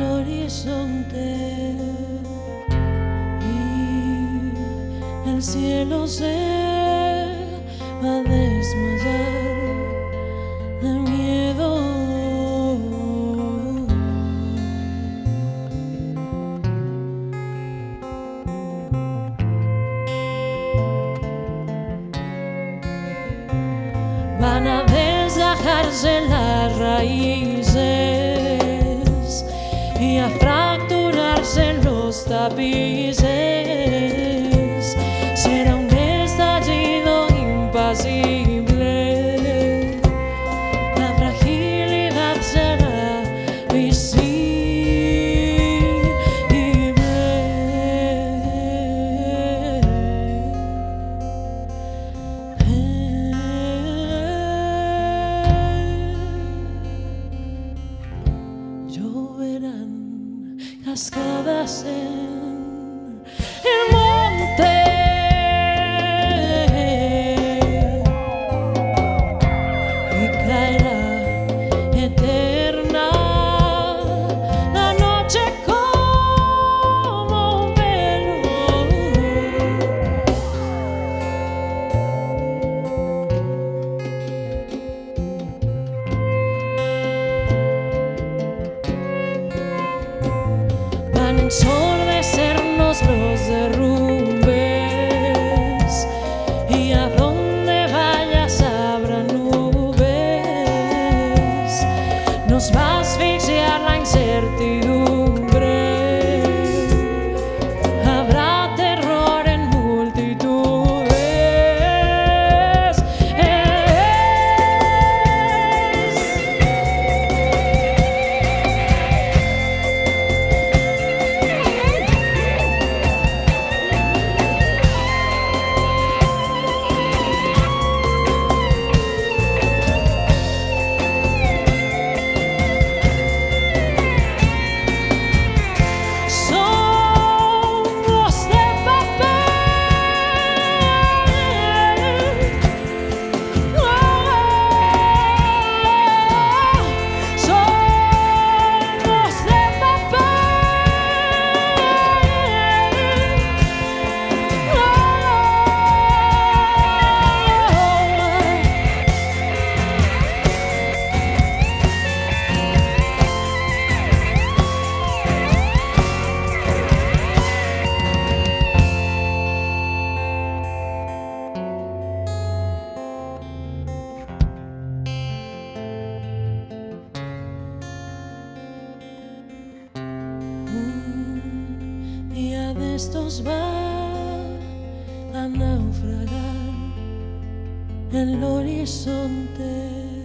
horizonte y el cielo se va a desmayar de miedo. Van a desgajarse las raíces y a fracturarse los tapices. Será un estallido impasible. Lloverán cascadas en el monte. Van estos va a naufragar el horizonte.